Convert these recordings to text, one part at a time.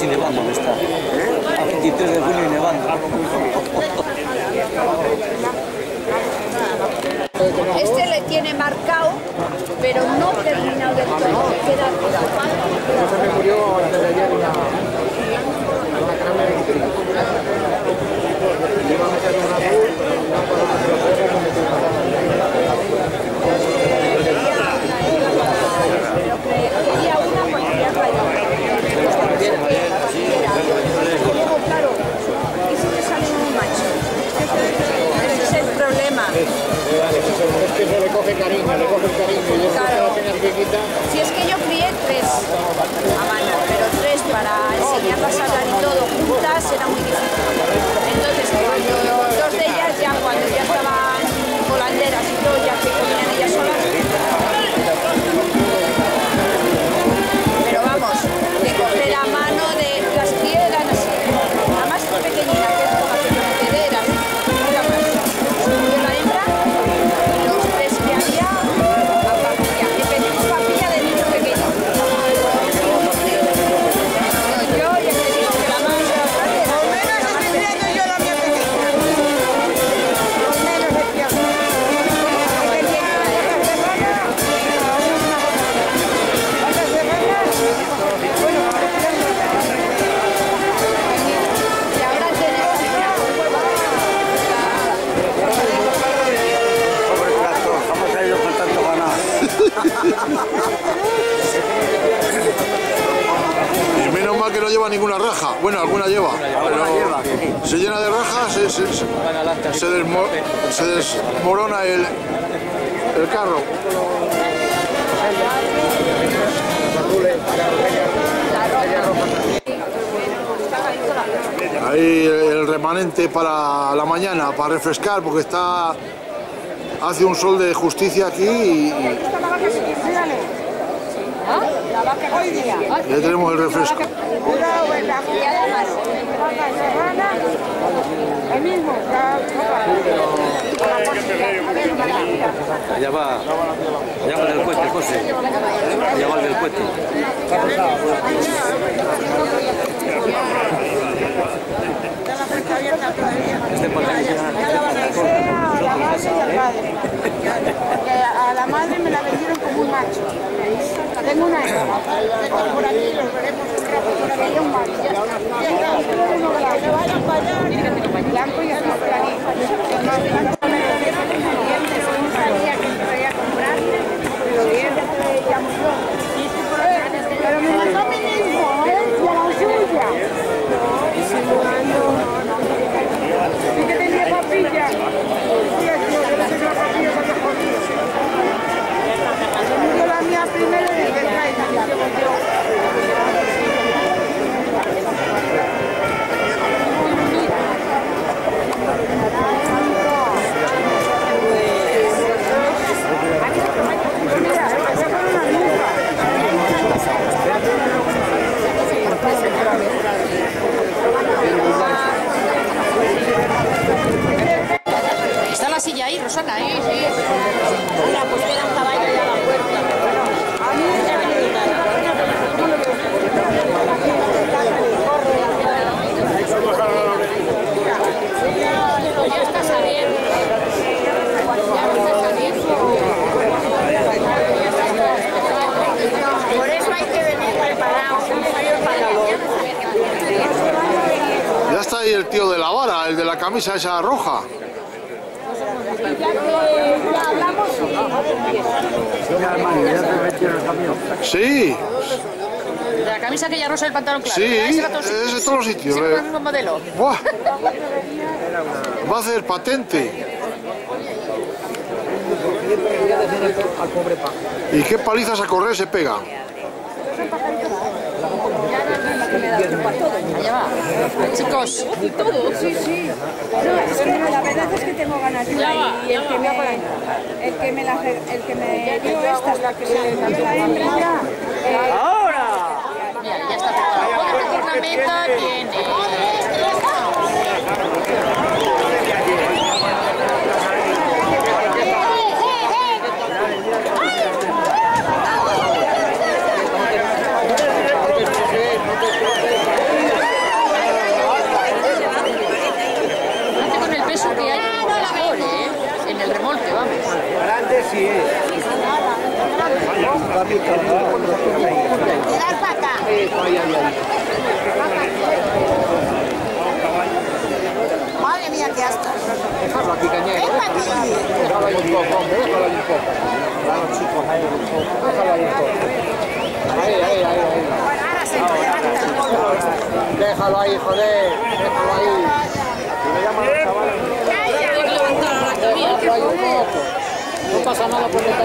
Fíjate, a 23 y nevando me está. A refrescar, porque está hace un sol de justicia aquí y, ya tenemos el refresco. Allá va, allá va el del cohete, José. Allá va el del cohete. Está la puerta abierta todavía. Este para que Ya la balancea a la madre y al padre. Porque a la madre me la vendieron como un macho. Tengo una. Tengo por aquí, los veremos un rato por aquí. un macho. Uno. Que vayan para allá. Blanco y azul clarito. El más blanco me lo dieron en noviembre. Fue un día que voy a comprar. Pero bien, ya murió. Pero me mandó mi hijo, ¿eh? Y a la suya. ¿Y que tenía papilla? Se murió la mía primero y el que trae también se murió. Mira, esa fue una ninfa. Está la silla ahí, Rosana, ¿eh? Sí, sí. Mira, pues queda un caballo ya a la puerta. Ya está saliendo. Ya está saliendo. Por eso hay que venir preparados. Ya está ahí el tío de la vara, el de la camisa esa roja. Sí, De la camisa que ya rosa el pantalón claro. sí, es de todos los sitios. Eh. el mismo modelo. Buah. Va a hacer patente. ¿Y qué palizas a correr se pega? Allá va. Chicos. Sí, sí. No, es que La verdad es que tengo ganas de ir y el que me, el que me, la, el que me dio esta, la que me dio la hembra, ya está tiene. Fíjate con el peso que hay mejor, ¿eh? En el remolque, vamos. Grande sí es. Tirar para acá. Madre mía, qué asco. Déjalo aquí, cañero. Déjalo ahí un poco, hombre, déjalo ahí un poco. Claro, chicos, ahí un poco. Déjalo ahí un poco. Ahí, ahí, ahí, ahí. Ahora se levanta el polvo. Déjalo ahí, joder. Déjalo ahí. Y me llaman los chavales. Déjalo ahí un poco. No pasa nada por el otro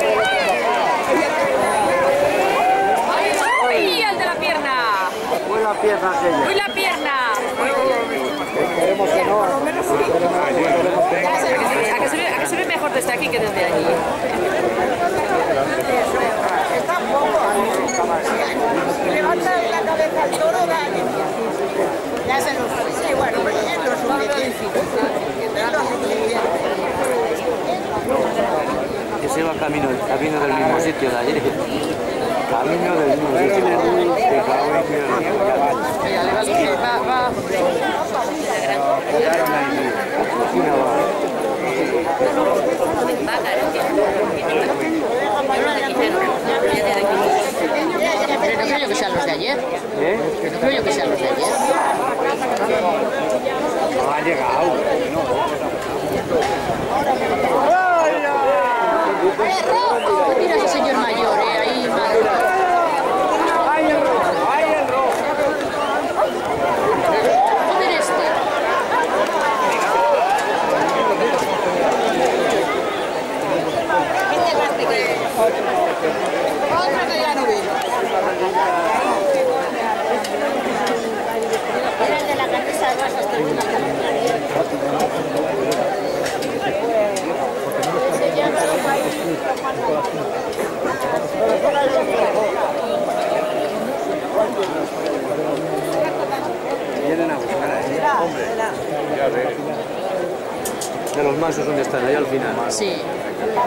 la pierna ¡Uy, la pierna! Esperemos que. A que se ve, mejor desde aquí que desde allí. Está poco. Levanta la cabeza al toro, Ya se nos Sí, bueno, pero es. Que se va camino, camino del mismo sitio de ayer. Camino del. Cocina va. Pero no creo que sean los de ayer. ¿Eh? No creo que sean los de ayer. Ha llegado. Mira ese señor mayor, eh, ahí, madre. ¡Ay, el rojo! ¡Ay, el rojo! Joder este. De Vienen a buscar. Hombre. De los mansos donde están, ahí al final. Sí.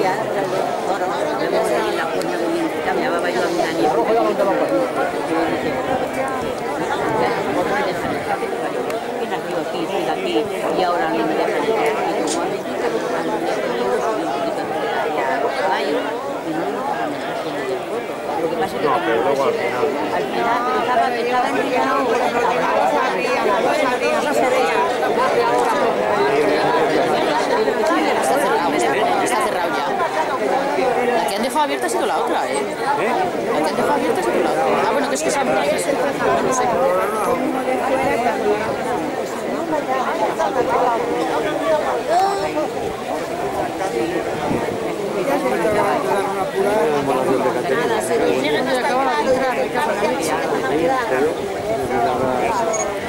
ya orang orang lakunya menginginkan ya bapak juga menyanyi tapi dia orang yang mendapat itu Ayo, lo que pasa es que no, pero luego al final al final estaba estaba entrillado no sabía no sabía no se veía ahora Está cerrado, está, cerrado ya. La que han dejado abierta ha sido la otra, ¿eh? La que han dejado abierta ha sido la otra. Ah, bueno, que es que se han No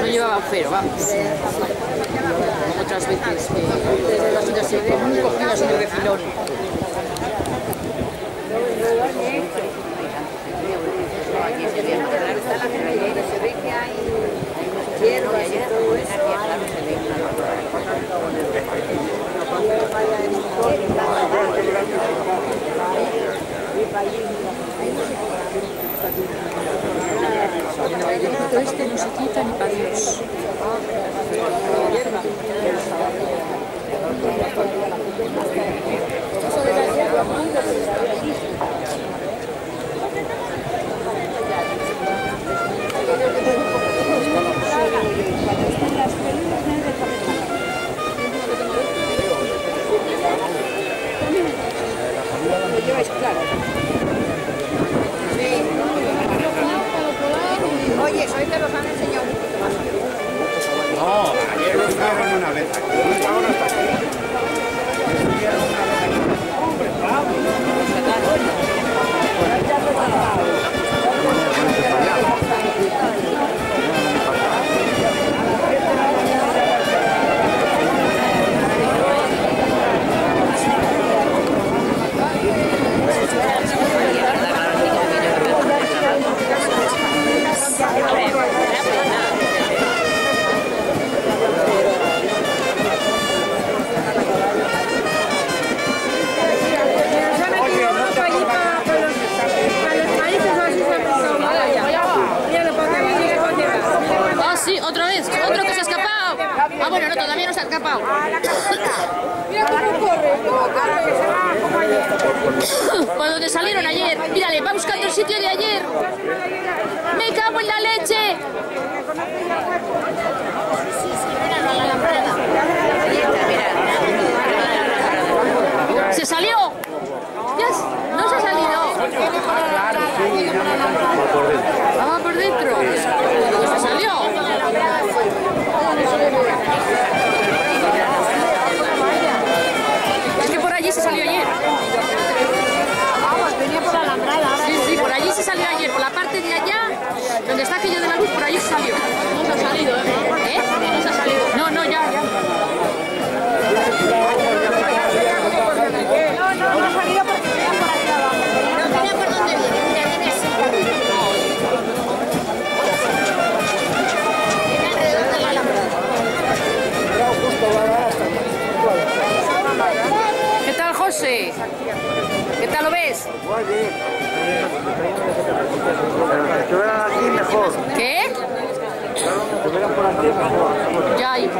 no llevaba pero vamos. Otras veces eh, desde las sillas se ve muy cogidas y de filón. Thank you. Todo este no se quita ni para Dios. Oye, soy que los han enseñado un poquito más. No, ayer lo hicieron una vez aquí, ahora está aquí. Se Ah, no, todavía no se ha escapado. Mira cómo corre. Ahora que se va, como ayer. Por donde salieron ayer. Mírale, va buscando el sitio de ayer. Me cago en la leche. ¿Se salió? Yes. No se ha salido. Vamos por dentro. Se salió. Se salió ayer. Sí, sí, por allí se salió ayer, por la parte de allá, donde está aquello de la luz, por allí se salió. José? ¿Qué tal lo ves? Pero si estuvieran aquí mejor. ¿Qué? Aquí. Ya hay.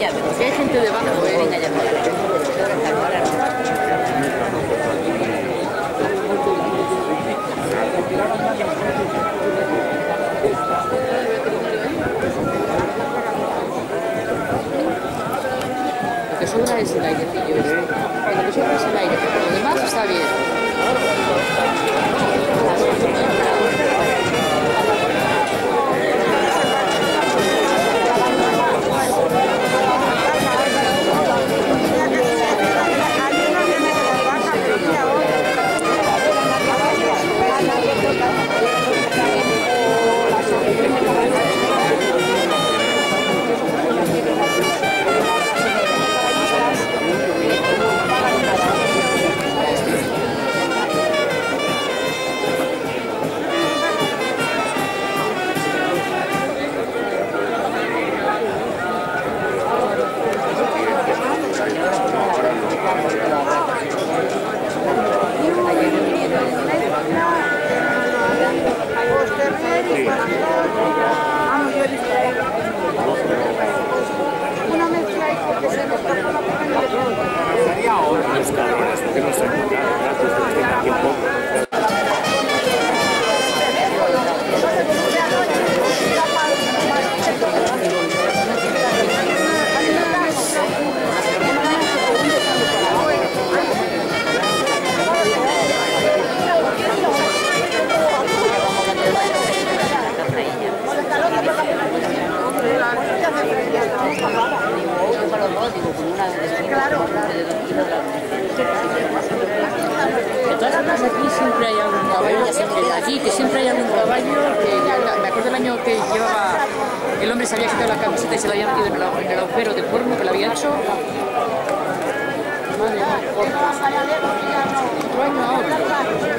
Ya. Lo que sobra es el airecillo. este. Lo que sobra es el aire, pero lo demás está bien. Una mezcla ahí porque se nos tapa la Los cabrones, porque no se encontraron gratis, que tenga tiempo. Claro, claro. además aquí siempre hay algún caballo, siempre que siempre hay algún caballo, que me acuerdo el año que llevaba, el hombre se había quitado la camiseta y se la había metido en el, agujero de cuerno que le había hecho. Madre mía.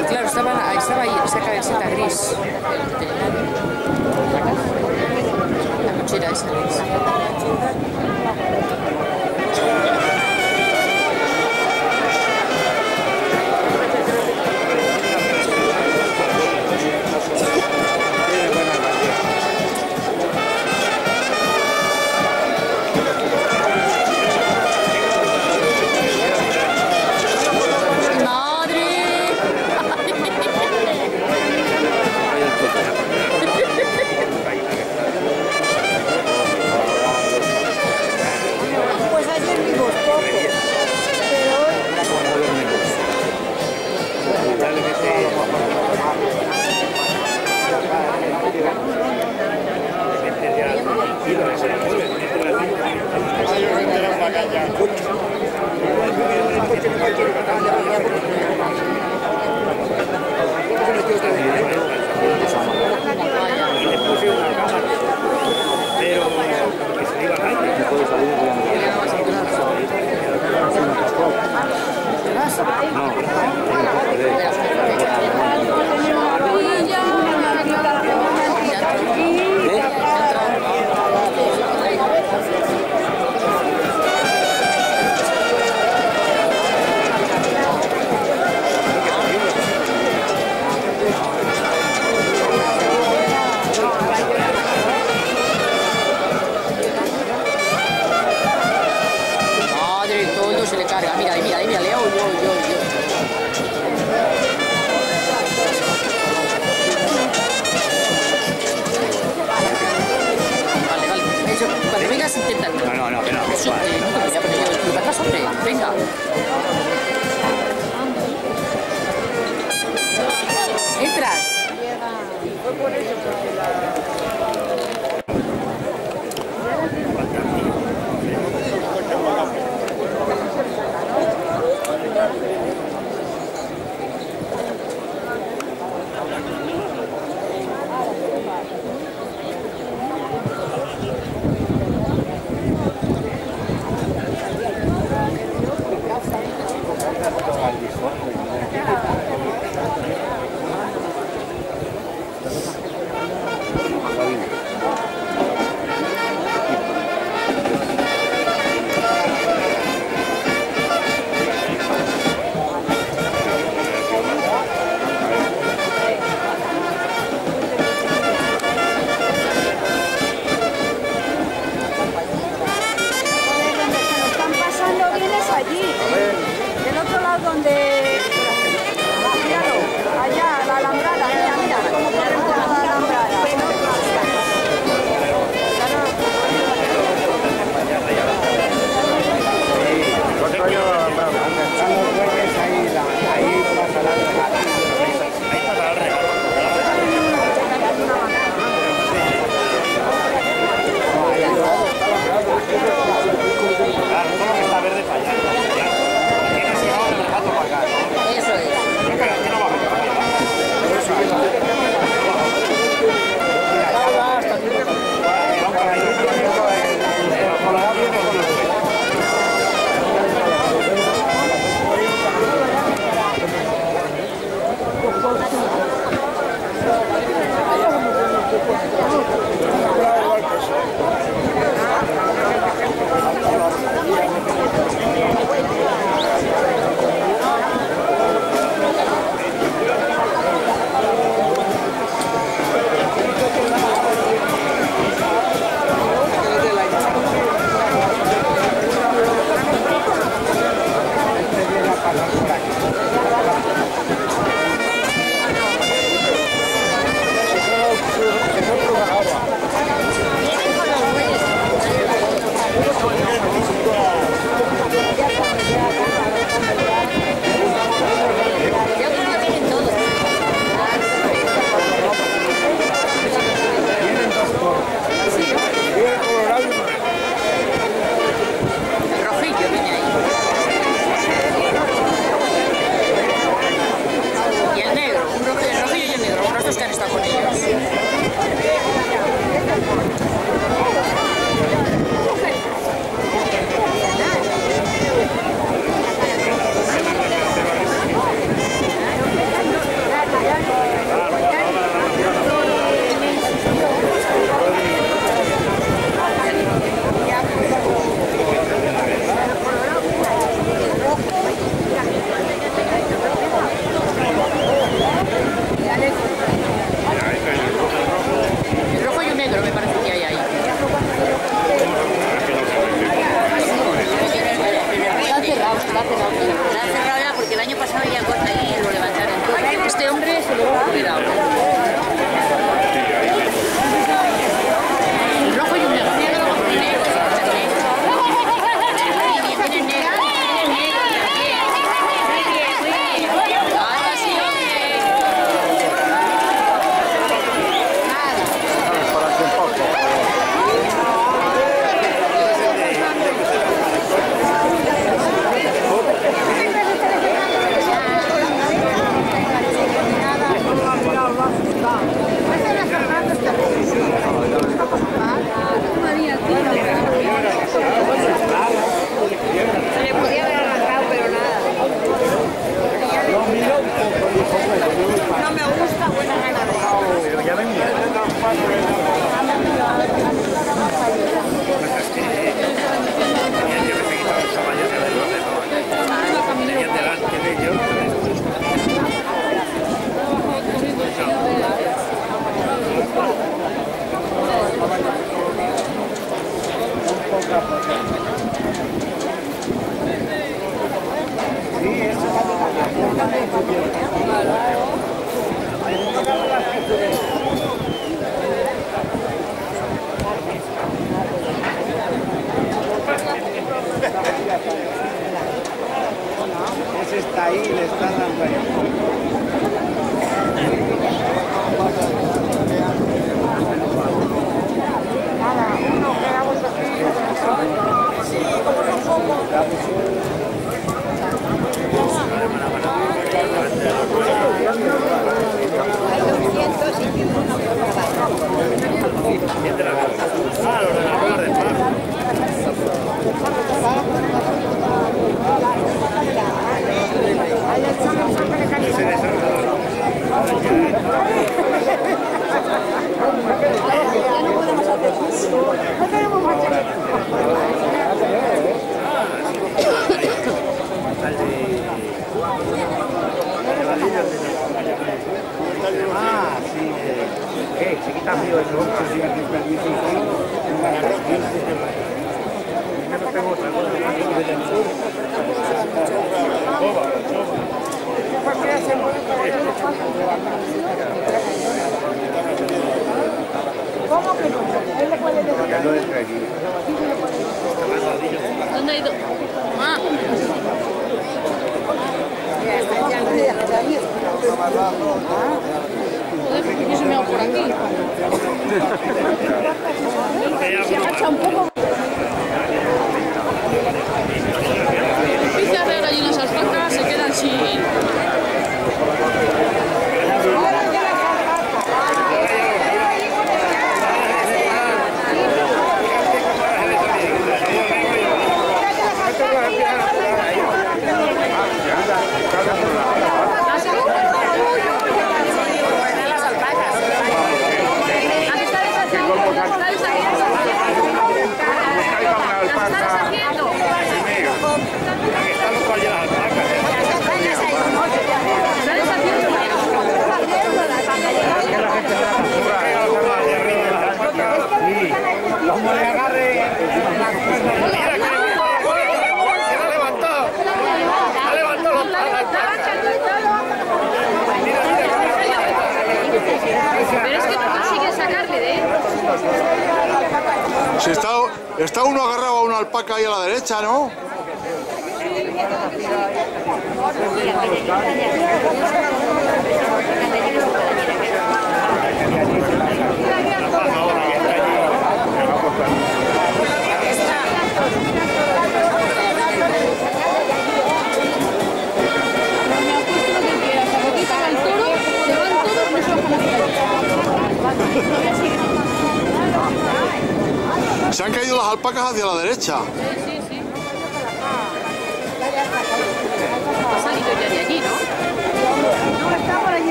Y claro, estaba, estaba ahí esa camiseta gris. La cochera esa gris.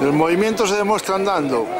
el movimiento se demuestra andando.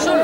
Siempre ¿Tú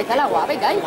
está la guapa, ¿qué hay?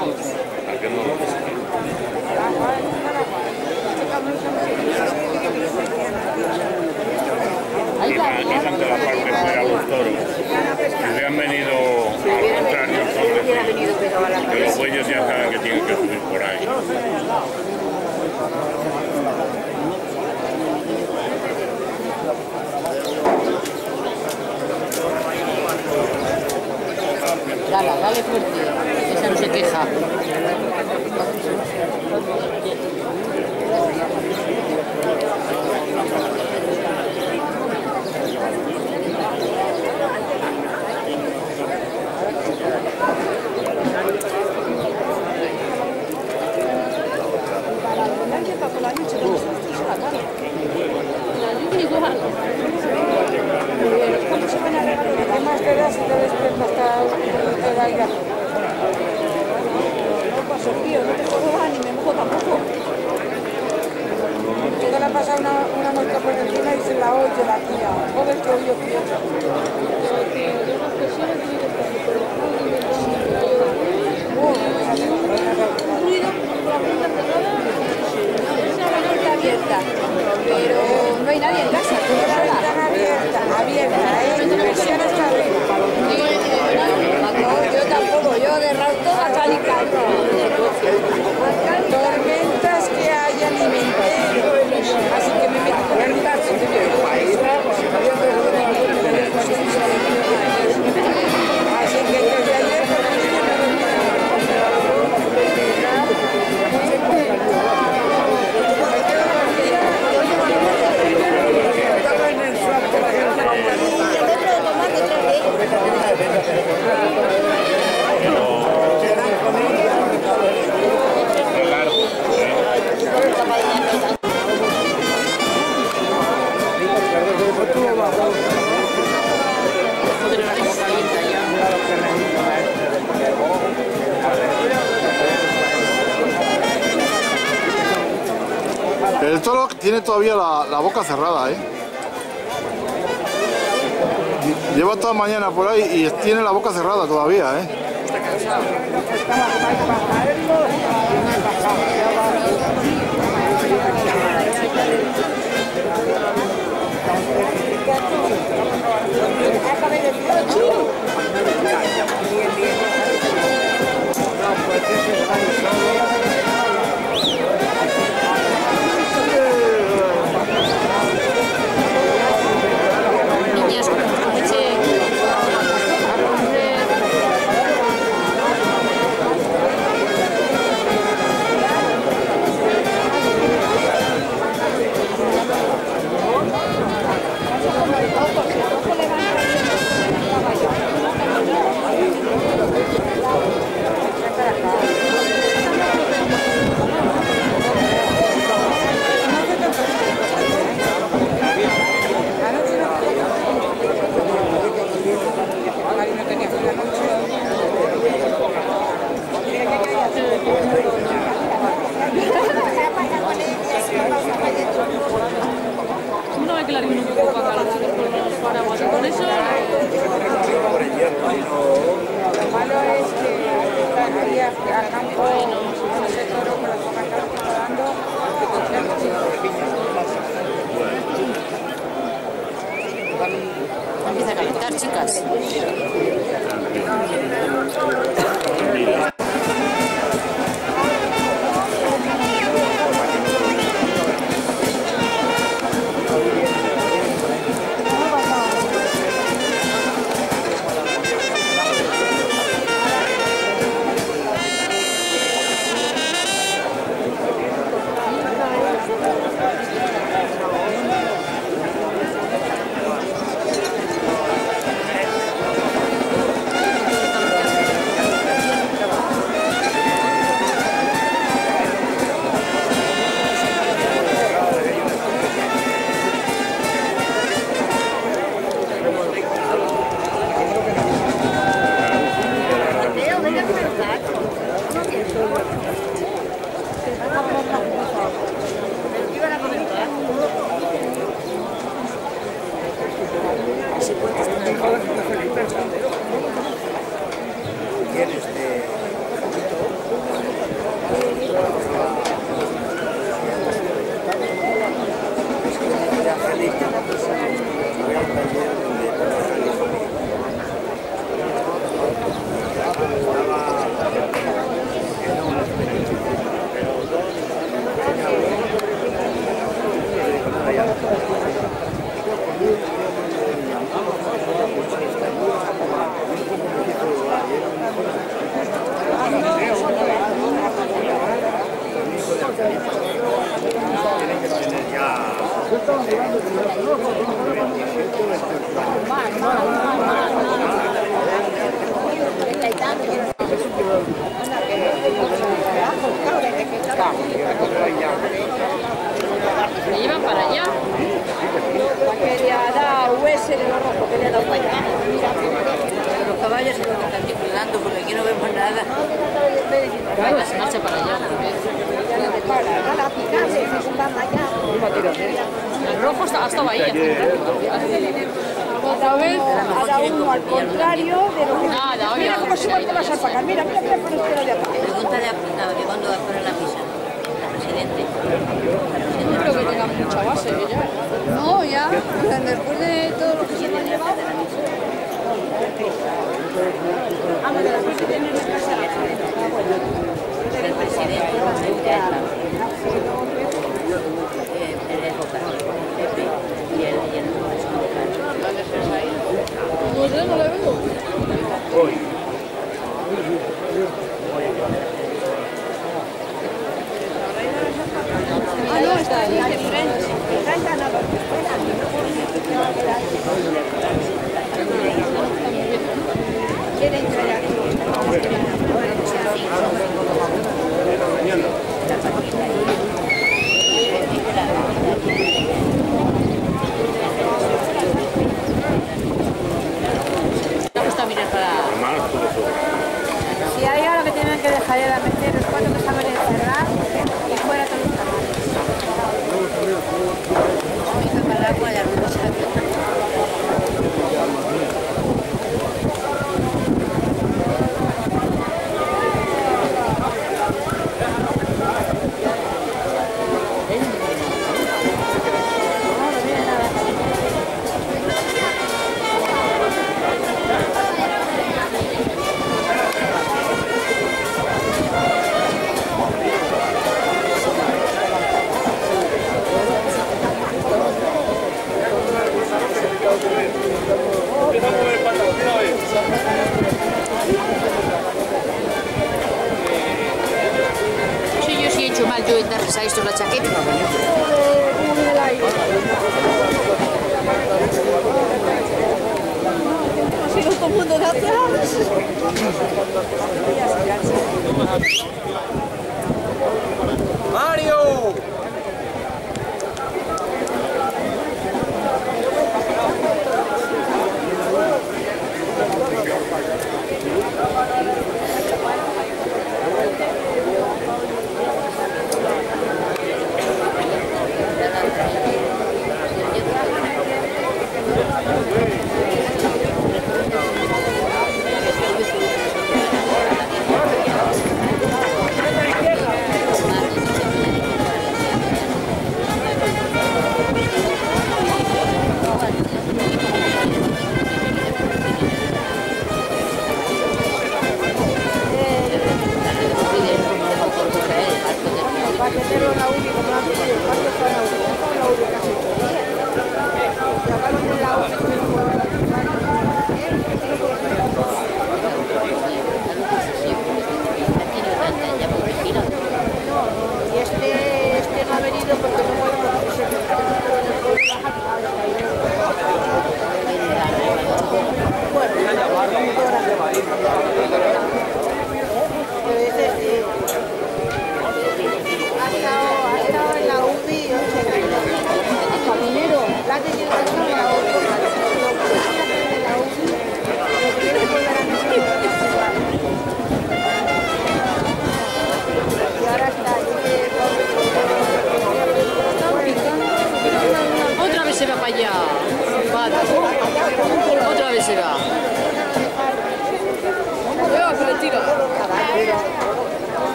todavía la, boca cerrada, ¿eh? Lleva toda mañana por ahí y tiene la boca cerrada todavía, ¿eh? Está cansado. Una vez que la un poco los chicos con eso... Lo malo es que al campo no se toro con las hojas que Empieza a calentar, chicas.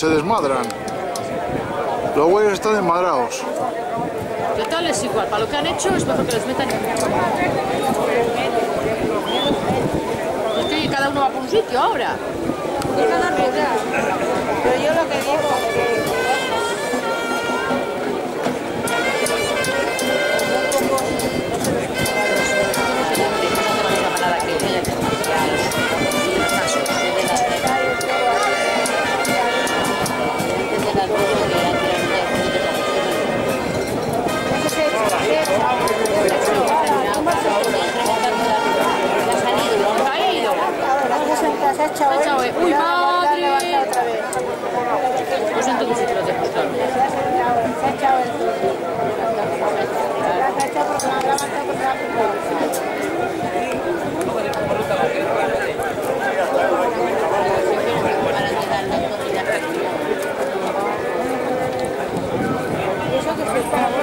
Se desmadran. Los bueyes están desmadrados. Total es igual, para lo que han hecho es mejor que les metan en Es que cada uno va por un sitio ahora. Ha echado porque me ha levantado porque la ha picado. Y eso que se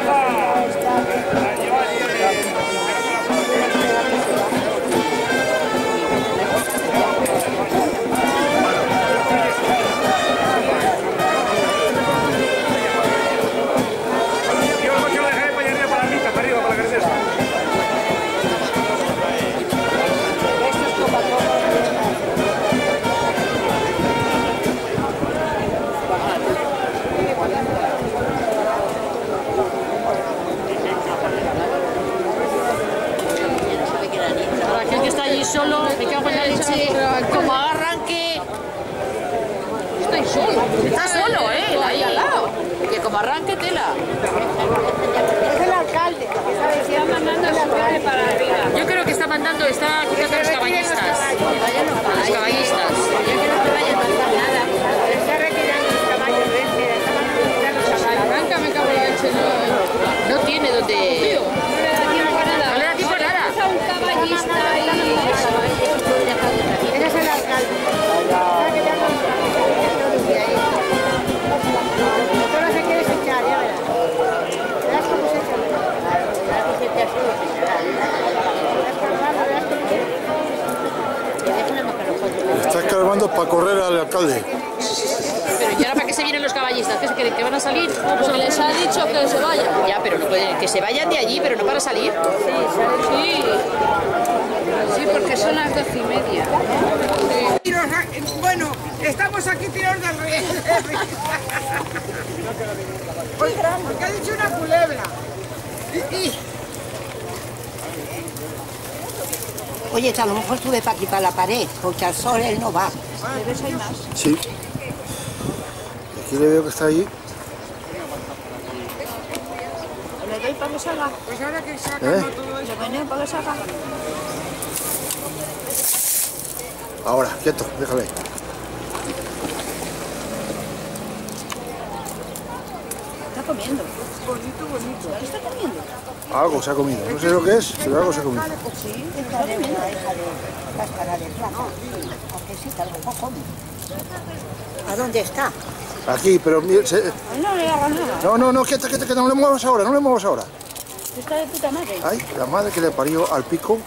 para la pared, porque al sol él no va. Sí. Aquí le veo que está ahí. ¿Le doy para que salga? Pues ahora que ¿Eh? sacamos todo eso. ¿Le para que salga? Ahora, quieto, déjale. Está comiendo. Bonito, bonito. ¿Qué está comiendo? Algo se ha comido. No sé lo que es, pero algo se ha comido. Sí, está de de. Aunque sí, que come. ¿A dónde está? Aquí, pero se- No le haga nada. No, no, no, quieta, quieta, que no le muevas ahora, no le muevas ahora. Está de puta madre. Ay, la madre que le parió al pico.